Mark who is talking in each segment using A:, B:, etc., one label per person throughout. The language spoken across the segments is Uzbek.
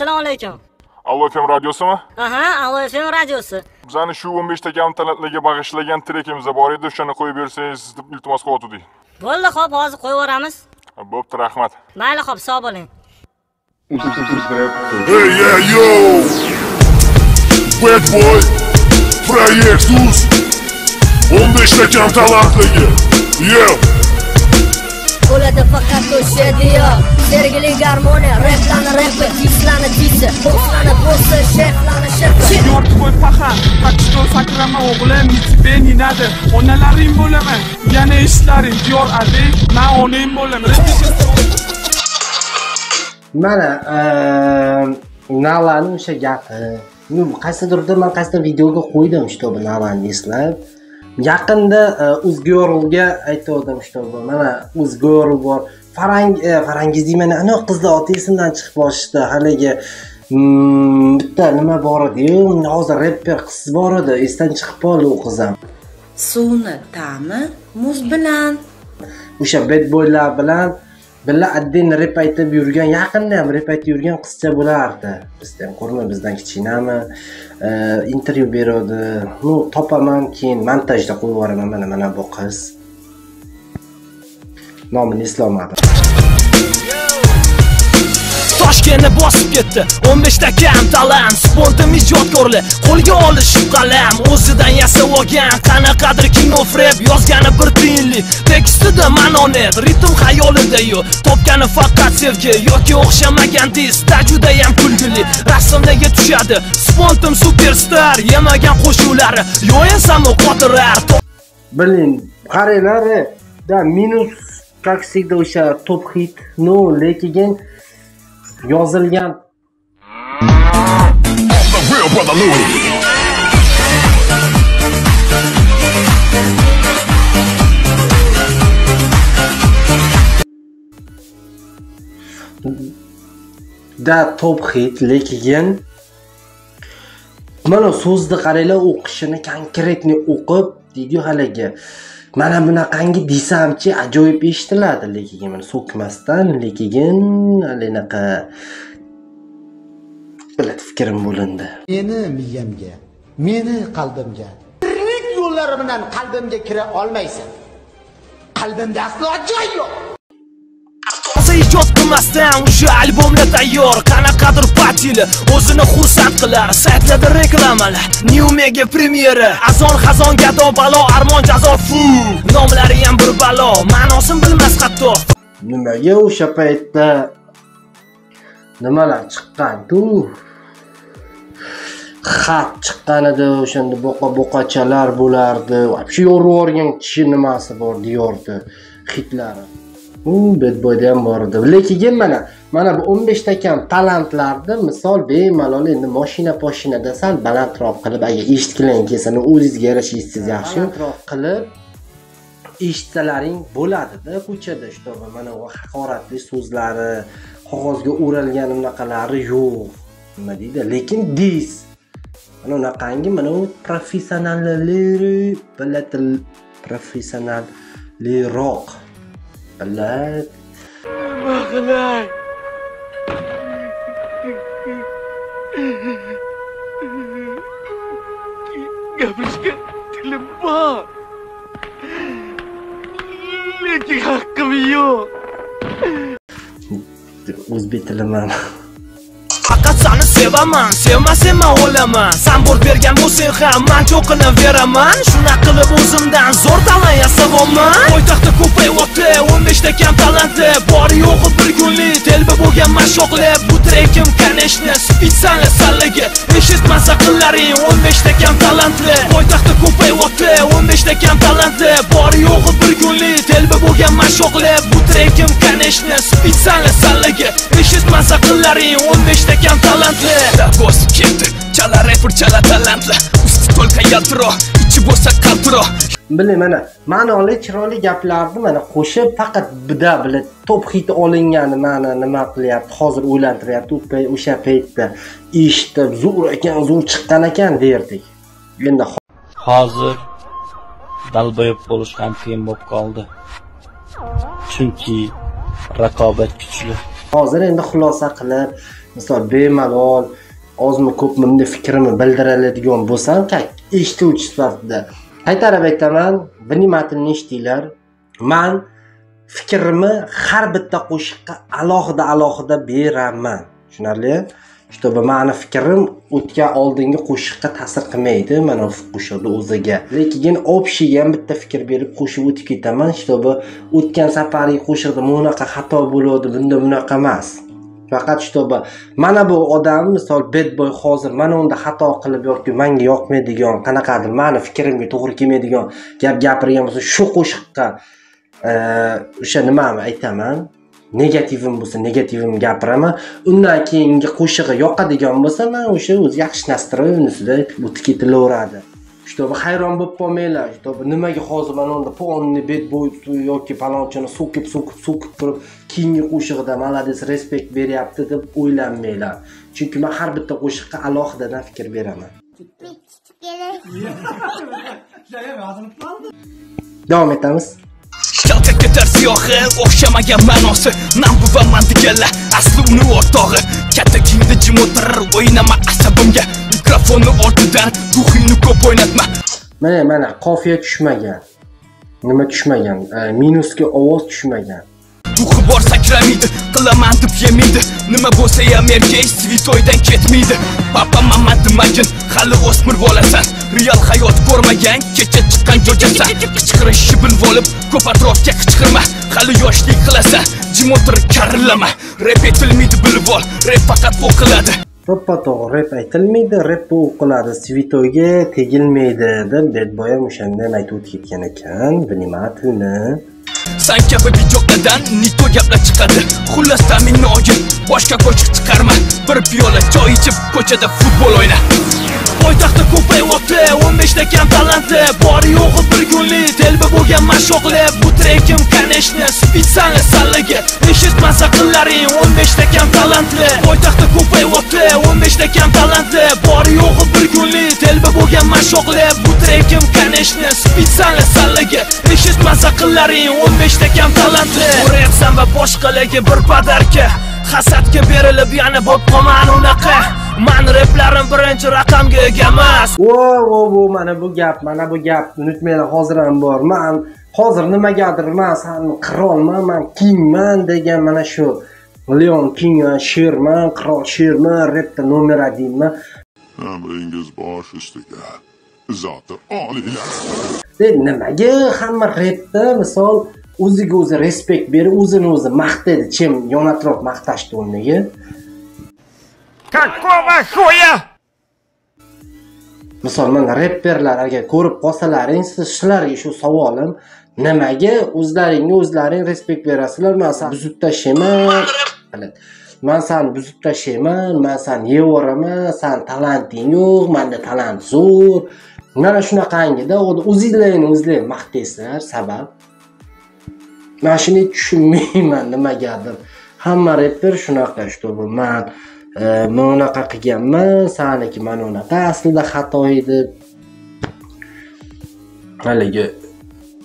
A: Assalomu alaykum.
B: Allo FM radiosimi?
A: Aha, Allo FM radiosi.
B: Bizani shu 15 ta kam talantlarga bag'ishlagan trekimiz bor edi, o'shani qo'yib bersangiz deb iltimos qilyotgandik.
A: Bo'ldi, xo'p, hozir qo'yib yuboramiz.
B: Bo'pti, rahmat.
A: Mayli, xo'p, sog' bo'ling.
C: Hey, yeah, yo! Bad boy, Проект УЗ, 15 ta kam talantligi. Yeah!
D: Bo'ladi faqat o'sha diyo sergili garmoniya replani repi dislani disi boslani bosi sheflani shefi
E: Yortbo'y paxa, Pakiston sakrama o'g'lim, не надо. Onalaring bo'laman, yana ishlaring, diyor adi, na onang bo'laman.
F: mana nalani o'sha gapi. Qaysidirda man qaysidir videoga qo'ydim shtobi nalani eslab yaqinda uzgorlga aytgandim shtobi mana uzgorl bor. Farang e, farangiz deyman anavi qizni oti esimdan chiqib qolishdi haligi mm, bitta nima bor ediyu hozir reper qiz bor edi esdan chiqib qoldi u qiz ham
G: suvni ta'mi muz bilan.
F: O'sha bad boylar bilan birga отдельно rep aytib yurgan yaqinda ham rep aytib yurgan qizcha bo'lardi. Bizdan ko'rma bizdan kichkinami? Intervyu beruvdi. Ну topaman keyin montajda qo'yib yuboraman. Mana mana bu qiz. Nomini eslolmadim.
H: Toshkentni bosib ketdi. 15 ta kam talant spontan qo'lga olish qalam o'zidan yasab olgan qanaqadir kino frep yozgani bir tiyinlik tekstida manonet ritm xayolida yo topgani faqat sevgi yoki o'xshamagan tista judayam kulgili. Rasmdagi tushadi spontim superstar yemagan qo'shuvlari yo'q ensam qotirar er,
F: блин qaranglar да minus как всегда o'sha top hit. Но lekin yozilgan. Da top hit lekin mana so'zni qaranglar o'qishini konkretniy o'qib deydiyu haligi. Mana bunaqangi desamchi ajoyib eshitiladi lekin mana so'kmasdan lekin anaqa biladi fikrim bo'lindi.
I: Meni miyamga meni qalbimga. Tirik yo'llari bilan qalbimga kira olmaysan. Qalbimda aslo joy yo'q.
H: Ijod qilmasdan o'sha albomlar tayyor qanaqadir patili o'zini xursand qilar saytlarda reklamalar new mega premyera azon xazon gado balo armon jazo fu nomlari ham bir balo ma'nosin bilmas hatto
F: nimaga o'sha paytda nimalar chiqqanku xat chiqqan edi o'shanda boqa boqachalar bo'lardi вообще yorib yuborgan kishi nimasi bor diyorni hitlari u bedboyda ham bor edi. Lekin mana mana bu o'n beshta kam talantlarni misol bemalol endi moshina poshinada sal balandroq qilib agar eshitgilaring kelsa o'zingizga yarasha eshitsangiz yaxshi balandroq qilib eshitsalaring bo'ladida ko'chada. Чтобы mana u haqoratli so'zlari qog'ozga o'ralgan unaqalari yo'q nima deydi? Lekin dis mana unaqangi mana u professionalliroq biladi
E: Gapirishga tilim bor. Lekin haqqim yo'q.
F: o'zbek tiliman.
H: Faqat sani sevaman sevmasam man o'laman. San bo'rk bergan bo'lsang ham man cho'qinaveraman. Shunaqa qilib o'zimdan zo'r talant yasavoman poytaxtda ko'payyapti o'n beshta kam talantli bor yo'g'i bir kunlik telba bo'lgan mashoqlab bu trekim конечно специально salligi. Eshitmasa qillaring o'n beshta kam talantli poytaxtda ko'payyapti o'n beshta kam talantli bor yo'g'i bir kunlik telba bo'lgan mashoqlab bu trekim конечно специально salligi. Eshitmasa qillaring o'n beshta kam talantli bosib ketdi chala refer chala talantli. Usti только ядро ichi bo'lsa qaltiroq
F: biling mana ma'noli chiroyli gaplarni mana qo'shib faqat bida biladi top hit olingani mani nima qilyapti hozir o'ylantiryapti o'sha paytda eshitib zo'r ekan zo'r chiqqan ekan derdik. Endi ho-
J: hozir dalboyib bo'lish ham qiyin bo'lib qoldi. Chunki raqobat kuchli.
F: Hozir endi xulosa qilib misol bemalol ozmi ko'pmi bunday fikrimni bildira oladigan bo'lsam eshituvchi sifatida qaytarib aytaman vнимательно eshitinglar. Man fikrimni har bitta qo'shiqqa alohida alohida beraman. Tushunarli? Чтобы mani fikrim o'tgan oldingi qo'shiqqa ta'sir qilmaydi mana bu qo'shiqni o'ziga. Lekin общийga ham bitta fikr berib qo'shib o'tib ketaman. Чтобы o'tgan safargi qo'shiqda bunaqa xato bo'ladi bunda bunaqa emas. Faqat чтобы mana bu odam misol bad boy hozir mana unda xato qilib yoki manga yoqmaydigan qanaqadir mani fikrimga to'g'ri kelmaydigan gap gapirgan bo'lsa shu qo'shiqqa eh, o'sha nimani aytaman? Negativim bo'lsa negativimni gapiraman. Undan keyingi qo'shig'i yoqadigan bo'lsa man o'sha o'zi yaxshi настроен ustida o'tib ketilaveradi чтобы hayron bo'lib qolmanglar чтобы nimaga hozir mana unda полный bet boy yoki palonchini so'kib so'kib so'kib turib keyingi qo'shig'ida молодец respekt beryapti deb o'ylanmanglar chunki man har bitta qo'shiqqa alohidadan fikr beraman davom etamiz
H: kaltak ketar siyohi o'xshamagan ma'nosi man buvaman deganlar asli uni o'rtog'i katta kiyimda jim o'tirar o'ynama asabimga mikrofonni ortidan ruhingni ko'p o'ynatma.
F: Mana mana qofiya tushmagan. Nima tushmagan? E, minusga ovoz tushmagan.
H: Ruhi bor sakramaydi qilaman deb yemaydi. Nima bo'lsa ham erkak svitoydan ketmaydi. Papa mama demagin hali o'smir bolasan. Real hayot ko'rmagan kecha chiqqan jo'jasan. Qichqirish bilib olib ko'p atrofga qichqirma. Hali yoshlik qilasan jim o'tirib karillama. Rep etilmaydi bilib ol rep faqat o'qiladi
F: to'ppa to'g'ri rep aytilmaydi rep bu o'qiladi svitoyga tegilmaydi deb bedboy ham o'shanda ham aytib o'tib ketgan ekan vнимательно
H: san kabi bijoqlardan nito gaplar chiqadi. Xullas ta'minni ogin boshqa qo'shiq chiqarma. Bir piyola choy ichib ko'chada futbol o'yna. Poytaxtda ko'payyapti o'n beshta kam talantli. Bor yo'g'i bir kunlik telba bo'lgan mashoqli bu trekim конечно spitsani sallaga eshitmasa qillaring o'n beshta kam talantli. Poytaxtda ko'payyapti o'n beshta kam talantli. Bor yo'g'i bir kunlik telba bo'lgan mashoqli bu trekim конечно spitsani sallaga eshitmasa qillaring o'n beshta kam talantli. Ko'ryapsan va boshqalarga bir padarka. Hasadga berilib yana bo'lib qolman unaqa. Man replarim birinchi raqamga ega emas
F: vo vo vo mana bu gap mana bu gap. Unutmanglar hozir ham bor. Man hozir nimagadir man san qirolman man kingman degan mana shu leon kingman sherman qirol sherman repda nomer одинman
C: Amringiz bosh ustiga. Zoti oliylar.
F: nimaga hamma repda misol o'ziga o'zi respekt berib o'zini o'zi maqtaydi чем yon atrof maqtashni o'rniga
H: какого хуя?
F: Misol mana reperlar agar ko'rib qolsalaring siz sizlarga shu savolim nimaga o'zlaringga o'zlaring respekt berasizlar? Man sani buzib tashlayman Biladi. man sani buzib tashlayman man sani yevoraman sani talanting yo'q manda talant zo'r. Mana shunaqangida o'zinglarni o'zlaring maqtaysizlar. Sabab? Man shuni tushunmayman nimagadir hamma reper shunaqa чтобы man E, man unaqa qilganman saniki mana unaqa. Aslida xato edi. Haligi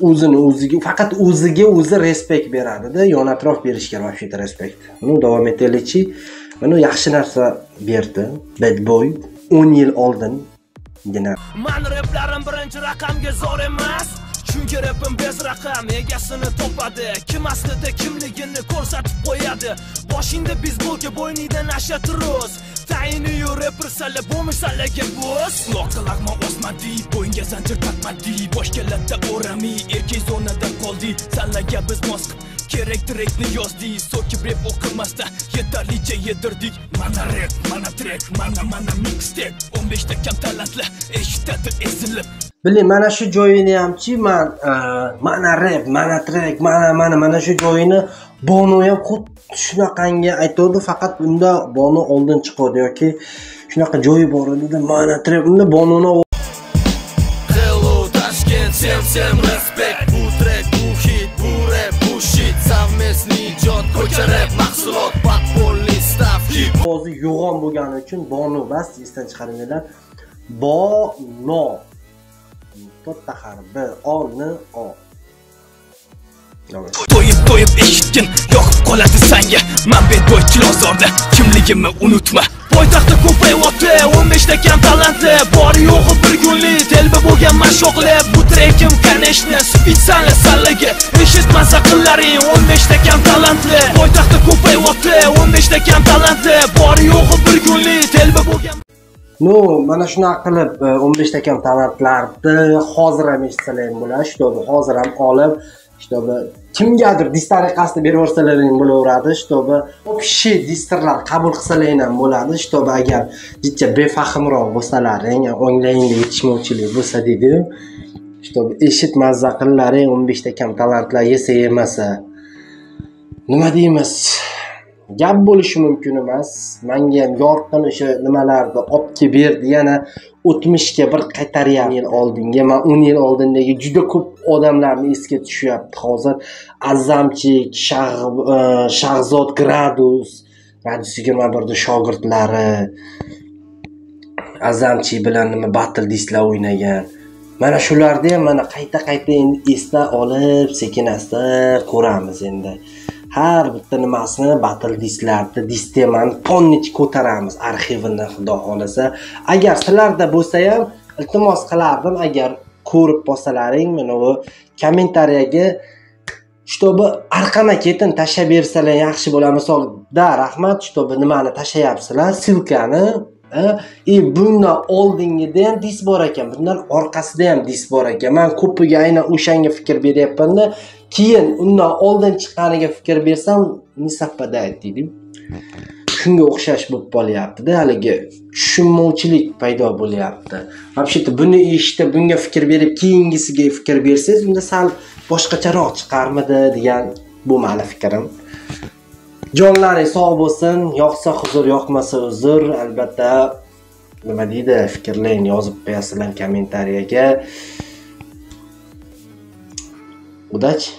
F: o'zini o'ziga faqat o'ziga o'zi respekt beradida. Yon atrof berish kerak вообще respekt. Ну davom etaylikchi? Mana yaxshi narsa berdi. Bad boy. o'n yil oldingina.
H: Man replarim birinchi raqamga zo'r emas. Chunki repim bez raqam egasini topadi. Kim aslida kimligini ko'rsatib qo'yadi. Boshingda bizbolka bo'yningda nasha turus. Tayiniyu reper salla bo'lmish sallaga bo'z quloqqa lag'ma osmadi bo'yinga zanjir taqmadi boshga latta o'rami erkak zonada qoldi. Sallaga biz mos kerak trekni yozdik so'kib rep o'qimasdan yetarlicha yedirdik. Mana rep mana trek mana mana mixtek o'n beshta kam talantlar eshitadi ezilib.
F: Biling mana shu joyini hamchi man e, mana rep mana trek mana mana mana shu joyini bono ham xuddi shunaqangi aytuvdi faqat unda bono oldin chiqadi yoki shunaqa joyi bor edida mana trek unda bononi
H: Hello Tashkent, всем всем респект Bu трек, bu hit, bu rap, bu shit. Совместный ijod, ko'cha rap mahsulot Подпольный hip
F: ovozi yo'g'on bo'lgani uchun bono bas esdan chiqaringlar bono to'rtta harf b o n o
H: to'yib to'yib eshitgin. Yoqib qoladi sanga. Man bedbo'y chilozorda. Kimligimni unutma. Poytaxtda ko'payyapti o'n beshta kam talantli. Bor yo'g'i bir kunlik telba bo'lgan mash'oqli bu trekim конечно специально salligi. Eshitmas aqllaring o'n beshta kam talantli. Poytaxtda ko'payyapti o'n beshta kam talantli. Bor yo'g'i
F: ну mana shunaqa qilib e, o'n beshta kam talantlarni hozir ham eshitsalar ham bo'ladi. Чтобы hozir ham olib чтобы kimgadir dis tariqasida berib yuborsalar ham bo'laveradi. Чтобы общий distrlar qabul qilsalar ham bo'ladi. Чтобы agar jicha befahmroq bo'lsalaring o'nglayingda yetishmovchilik bo'lsa deydiyu чтобы eshit mazza qillaring o'n beshta kam talantlar yesa yemasa nima deymiz? Gap bo'lishi mumkin emas. Manga ham yorqin o'sha nimalarni olib kelib berdi yana o'tmishga bir qaytaryapti yil oldinga man o'n yil oldindagi juda ko'p odamlarni esga tushyapti. Hozir azamchik e, shahzod gradus radius yigirma birni shogirdlari azamchi bilan nima battle dislar o'ynagan. Mana shularni ham mana qayta qayta endi esda olib sekin asta ko'ramiz endi. Har bitta nimasini battle disklarni disk temani tonnich ko'taramiz arxivini xudo xohlasa. Agar sizlarda bo'lsa ham iltimos qilardim. Agar ko'rib qolsalaring mana bu kommentariyaga чтобы arqama ketin tashlab bersalar yaxshi bo'ladi. Misolda rahmat чтобы nimani tashlayapsizlar? Ссылкani и e, e, bundan oldingida ham disk bor ekan bundan orqasida ham disk bor ekan. Man ko'piga aynan o'shanga fikr beryapmanda keyin undan oldin chiqqaniga fikr bersam не deydi shunga o'xshash bo'lib qolyaptida haligi tushunmovchilik paydo bo'lyapti. Вообще то buni eshitib bunga fikr berib keyingisiga fikr bersangiz unda sal boshqacharoq chiqarmidi degan bu mani fikrim. Jonlaring sog' bo'lsin yoqsa huzur yoqmasa uzr albatta nima deydi fikrlaringni yozib qo'yasizlar kommentariyaga. Удачи